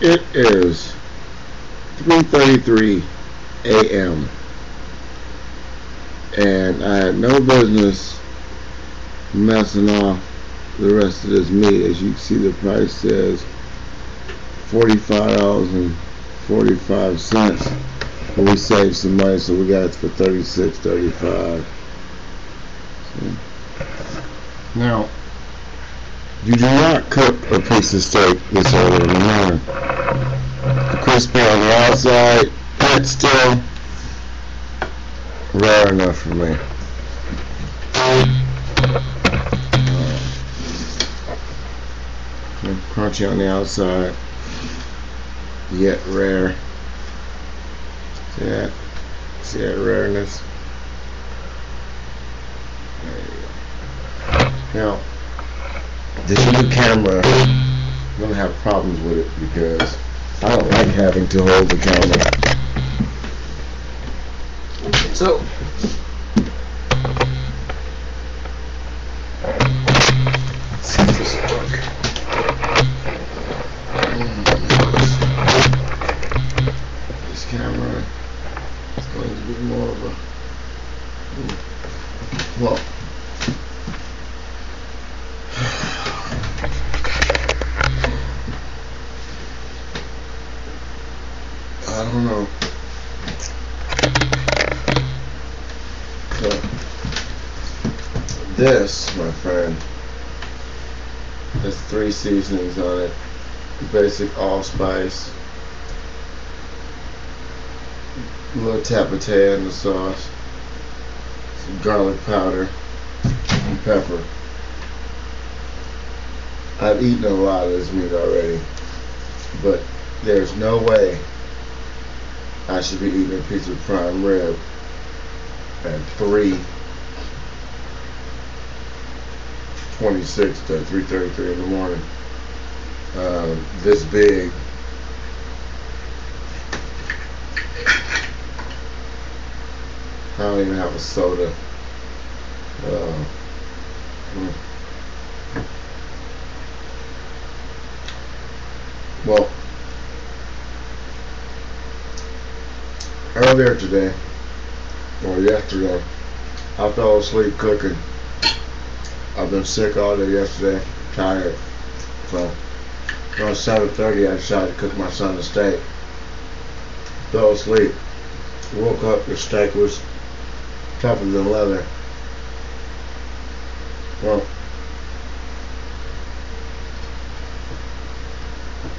It is 3:33 a.m. and I had no business messing off the rest of this meat. As you can see, the price says forty-five dollars and forty-five cents. But we saved some money, so we got it for thirty-six, thirty-five. So. Now, you do not cook a piece of steak this early in the morning. The crispy on the outside, that's still rare enough for me. Uh, crunchy on the outside, yet rare. See that? See that rareness? There you go. Now, this new camera, I'm gonna have problems with it because I don't like having to hold the camera. So, let's see if this will work. This camera is going to be more of a well. This, my friend, has three seasonings on it. Basic allspice, a little tapataya in the sauce, some garlic powder, and pepper. I've eaten a lot of this meat already, but there's no way I should be eating a piece of prime rib at 3 26 to 3.33 in the morning. Um, this big. I don't even have a soda. Uh, mm. Well, earlier today, or yesterday, I fell asleep cooking. I've been sick all day yesterday, tired. So, around 7.30 I decided to cook my son a steak. Fell asleep. Woke up, the steak was tougher than leather. Well,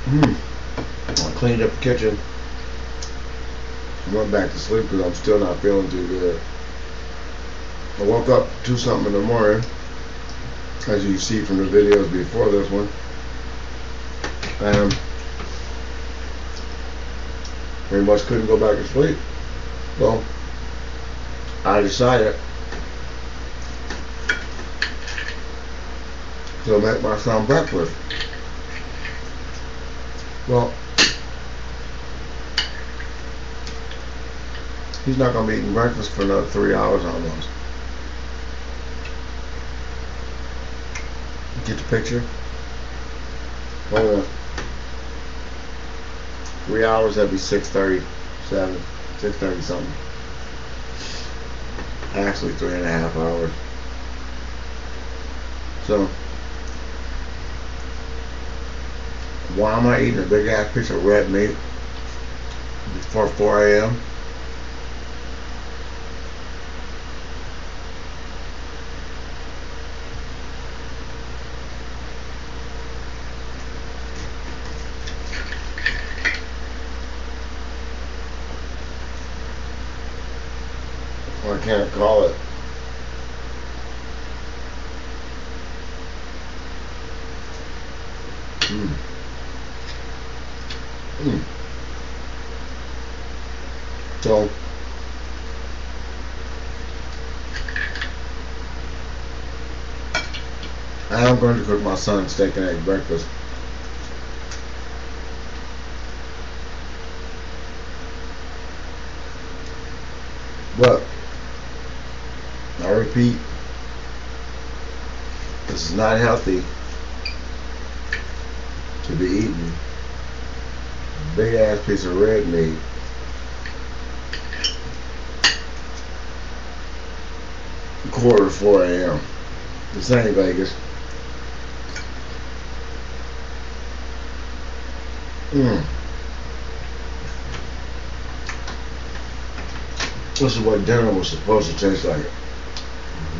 hmm. I cleaned up the kitchen. Went back to sleep because I'm still not feeling too good. I woke up to something in the morning, as you see from the videos before this one. And pretty much couldn't go back to sleep. So I decided to make my son breakfast. Well, he's not going to be eating breakfast for another three hours almost. Get the picture? Hold on. Three hours, that'd be 6.37, 6.30 something. Actually, three and a half hours. So, why am I eating a big ass piece of red meat before 4 a.m.? Can't call it. Mm. Mm. So, I am going to cook my son steak and egg breakfast. But, this is not healthy to be eaten big ass piece of red meat. Quarter to 4 a.m. This ain't Vegas. Mm. This is what dinner was supposed to taste like.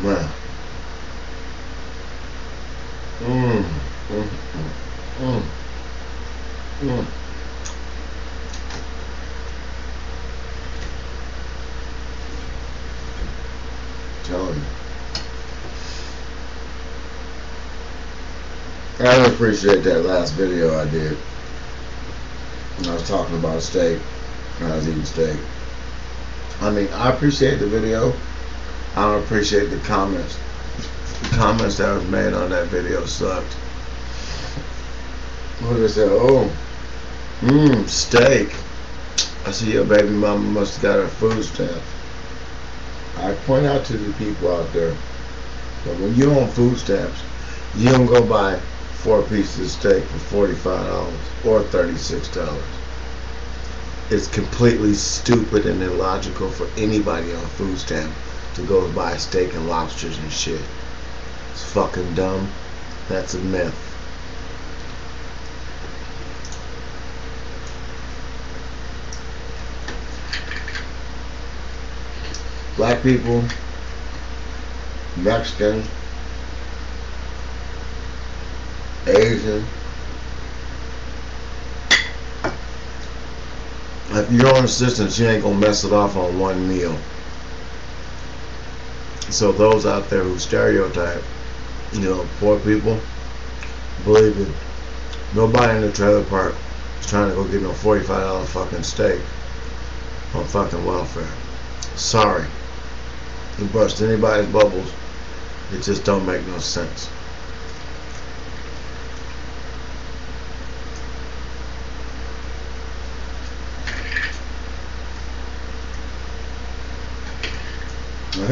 Man. Mmm. Mm. Mm. Mm. Telling you. I appreciate that last video I did. When I was talking about steak. I was eating steak. I mean, I appreciate the video. I don't appreciate the comments. The comments that was made on that video sucked. What they say? Oh, mmm, steak. I see your baby mama must have got her food stamps. I point out to the people out there that when you're on food stamps, you don't go buy four pieces of steak for $45 or $36 it's completely stupid and illogical for anybody on food stamp to go buy steak and lobsters and shit. It's fucking dumb. That's a myth. Black people, Mexican, Asian, if you're on assistance, you ain't gonna mess it off on one meal. So those out there who stereotype, you know, poor people, believe it. Nobody in the trailer park is trying to go get no $45 fucking steak on fucking welfare. Sorry. You bust anybody's bubbles. It just don't make no sense.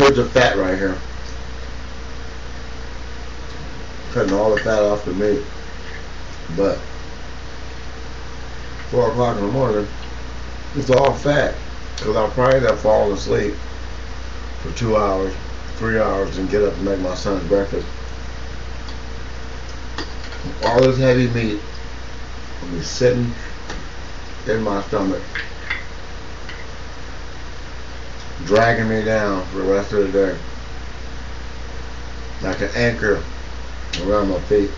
Here's the fat right here. Cutting all the fat off the meat. But 4 o'clock in the morning, it's all fat. Because I'll probably have fallen asleep for two hours, three hours, and get up and make my son's breakfast. All this heavy meat will be sitting in my stomach dragging me down for the rest of the day. Like an anchor around my feet.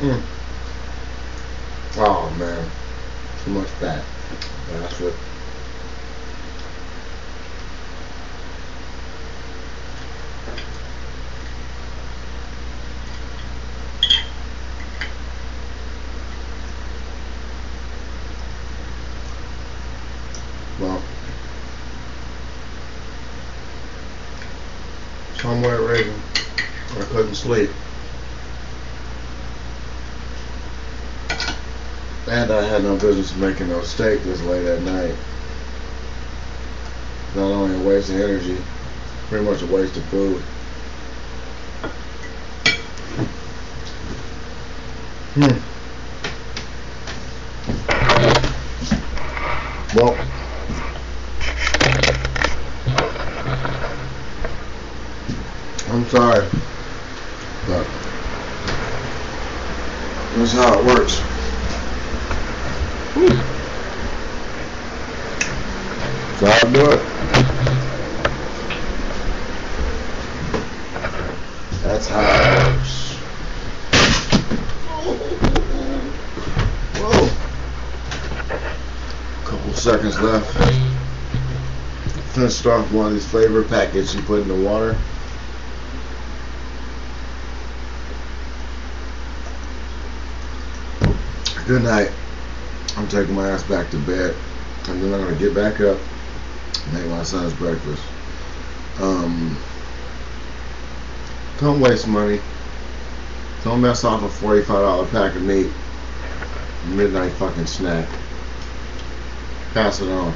Mm. Oh man, too much fat. That's what Well, somewhere Reagan, I couldn't sleep. And I had no business making no steak this late at night. Not only a waste of energy, pretty much a waste of food. Hmm. Well, I'm sorry, but that's how it works. So I'll do it. That's how it works. Whoa. Couple seconds left. Finished off one of these flavor packets you put in the water. Good night. I'm taking my ass back to bed. And then I'm going to get back up make my son's breakfast. Um, don't waste money. Don't mess off a $45 pack of meat. Midnight fucking snack. Pass it on.